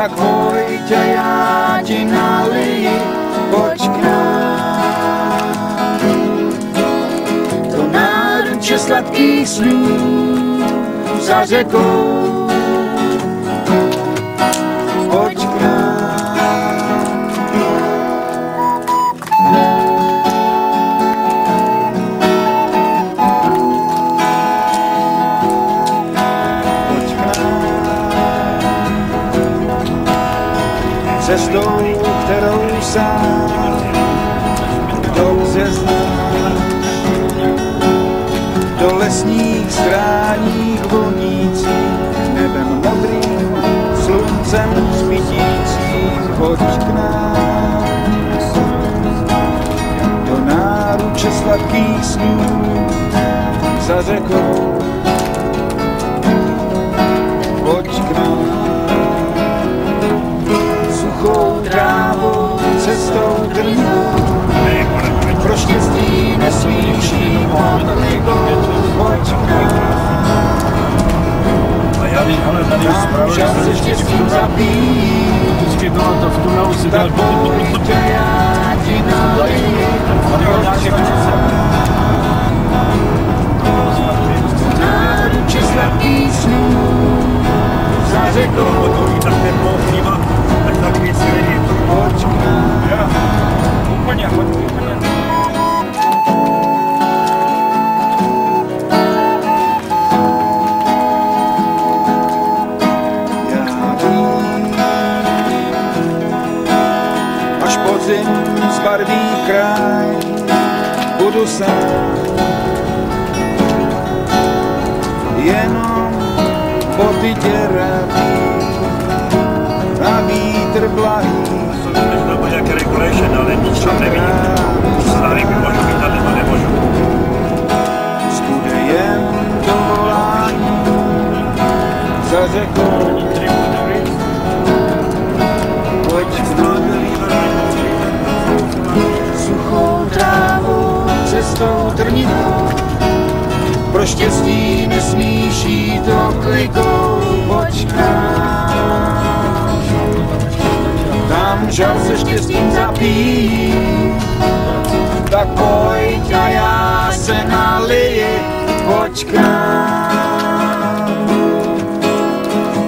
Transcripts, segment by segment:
tak pojď a já ti naliji, pojď k nám. Do náruče sladkých snů za řekou, pojď Cestou, kterou sám dobře znáš, do lesních stráních vonících, nebem modrým, sluncem svítících, pojď k nám. Do náruče sladkých snů za řekou, zprávě, čas štěstím zapíjí, vždycky to v tunelu si tak dal pojď a já ti pojď. Náruče sladkých snů, za řekou, tak teplo klima, tak tak víc není. pojď k nám. Úplně, Tam žal se štěstím zapíjí, tak pojď a já se naliji, nám.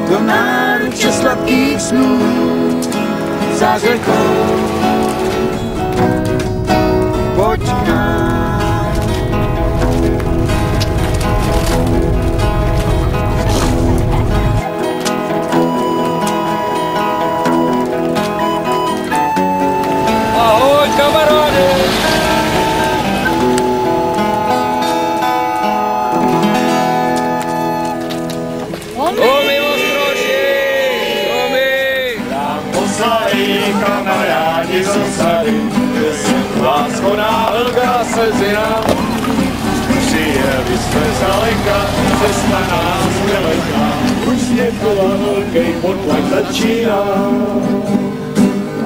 Do náruče sladkých snů za řekou, Kamarádi z osady, lásko náhlka se zina. Přijeli jsme zdaleka, cesta nás neleka, už někola velký potlak začíná.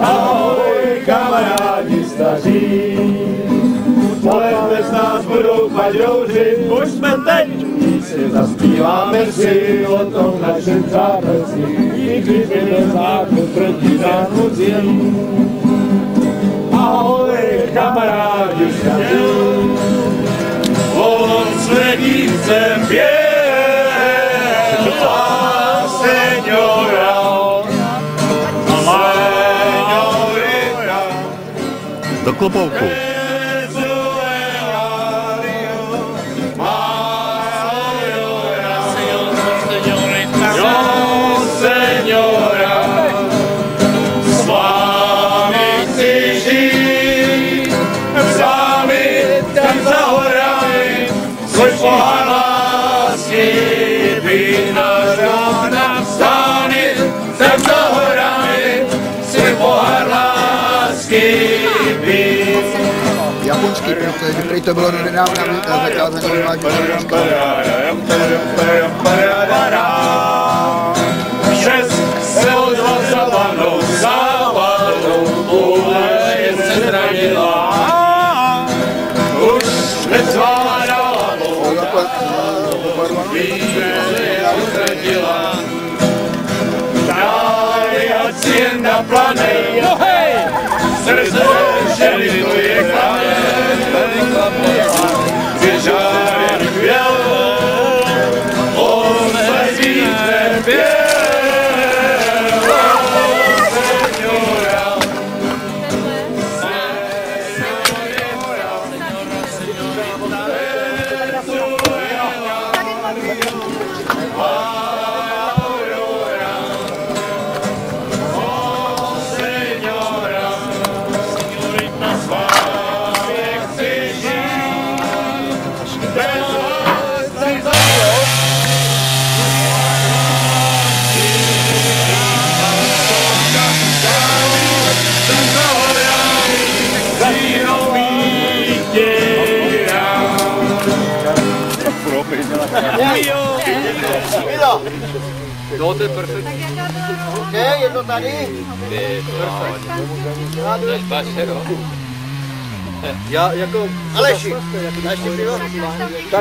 Ahoj kamarádi staří, kolem bez nás budou padrouři, pojďme teď! Si zaspíváme si o tom našem zápasí, i kdyby byl zákon proti. Ahoj kamarádi volom své dívce běhla seniora. Seniora. Do klobouku. Být. Japonský, protože prý to bylo nedávno zakázané Šest se odvazla panou západou, půle se zranila. Už nezvládala jak ztratila. Dália na planej, jo hej! Srdce, No, to je perfektní. OK, je to tady? Je perfektní. Já jako... Aleši, dáš si pivo?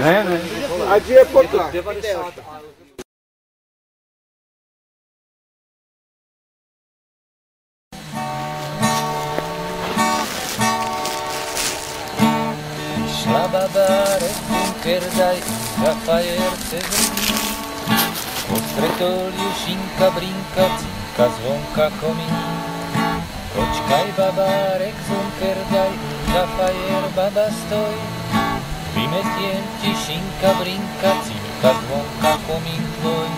Ne, ne. Ať je potlak. Šla babáre, bunkerdaj, Rafajerce zrní. Postretol ju šinka, brinka, cinka, zvonka komín. Počkaj babárek, bunkerdaj, Rafajer, baba stoj. Vymetiem ti šinka, brinka, cinka, zvonka, komín tvoj.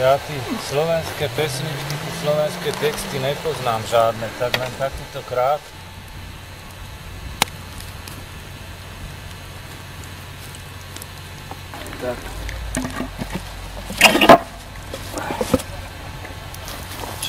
Ja ty slovenské pesničky, ty slovenské texty nepoznám žádne, tak len takýto krát.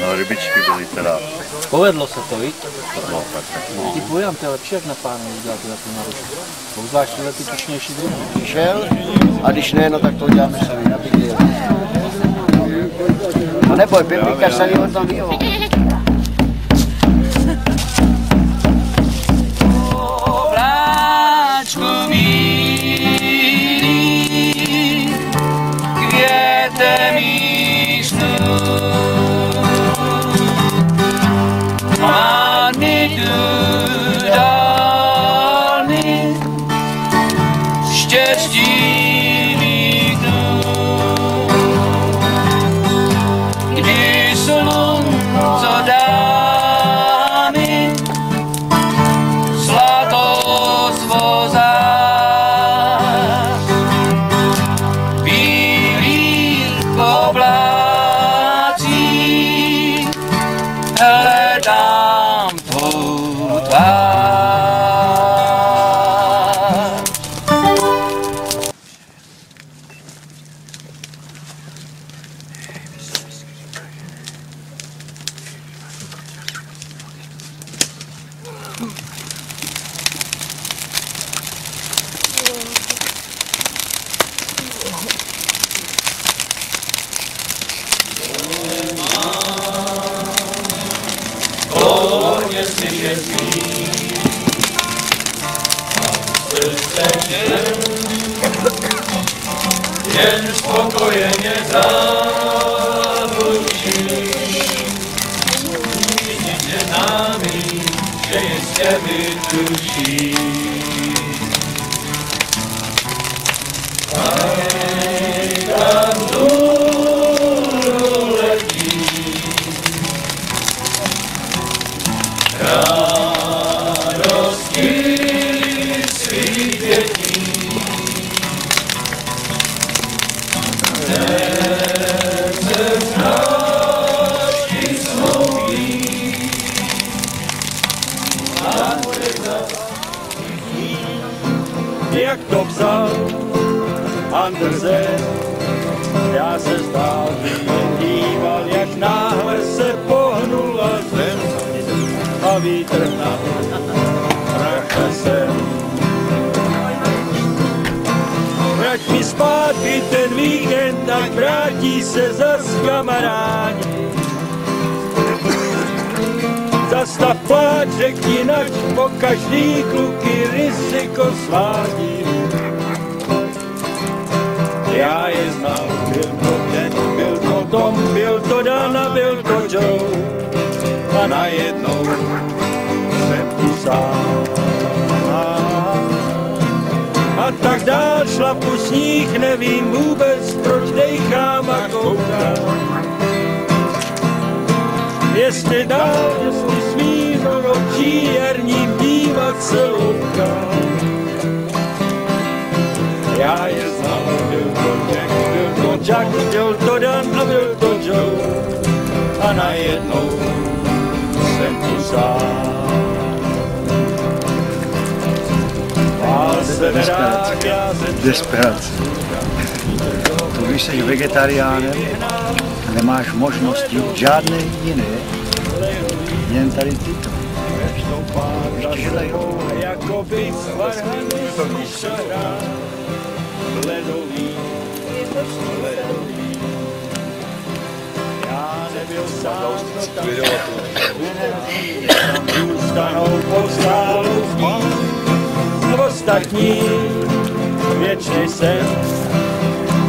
No, rybičky byly teda. Povedlo se to, víš? No, tak, tak. Ty pojám, to je lepší, jak na pánu udělat tyhle tu narušku. Obzvlášť tyhle ty tučnější druhy. Přišel a když ne, no tak to uděláme sami na bydě. No neboj, Pepika se ho tam vyho. jest mi, jest mi. Wystecznie, więc spokoje nie zawrócisz. Idzie nami, że jesteśmy tu dziś. Jak to psal Andersen, Já se jen díval, jak náhle se pohnula zem a vítr na prachasem. Vrať mi zpátky ten víkend, tak vrátí se zas kamarádi. Pláč, řekni nač, po každý kluky riziko svádí. Já je znal, byl to ten, byl to Tom, byl to Dan a byl to Joe. A najednou jsem tu sám. A tak dál šlapu sníh, nevím vůbec, proč dejchám a koukám. Jestli dál, jestli do očí jarním dívat se loukám. Já je znal, byl to Jack, byl to Jack, byl to Dan a byl to Joe. A najednou jsem tu sám. Jsem Desperace. To když jsi vegetariánem, nemáš možnost jít žádné jiné, jen tady tyto. Ještě žlejo. jako by varhaný šará. Ledový, ledový. Já nebyl sám, no tam zůstanou postálu Ostatní věčný sen,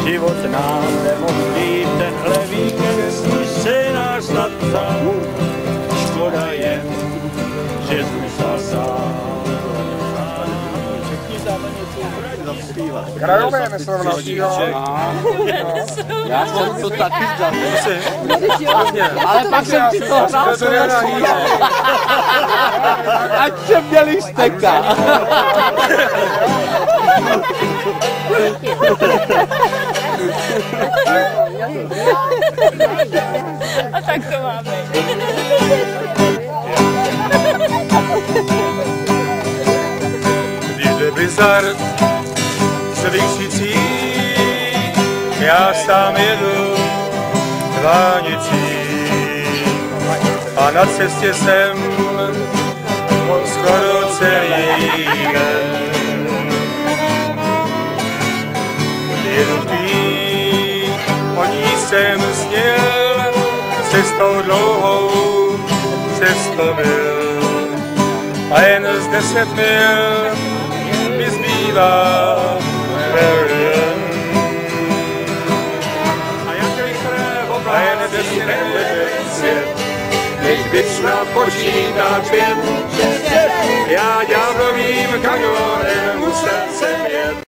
život nám nemohl být tenhle víkend, sníž se náš snad vzal. Krajové nesrovnalosti, jo. Já jsem to taky dělal. Ale pak jsem ti to hrál Ať jsem měli steka. A tak to má být. Když jde blizzard výkřicí, já sám jedu dvánicí a na cestě jsem skoro celý den. Jedu tvý, o ní jsem sněl, cestou dlouhou, cestou byl. A jen z deset mil mi zbývá Berlin. A jak rychle a jen deset svět, teď vyšla počítat pět, já ďáblovým kamionem musel jsem jet.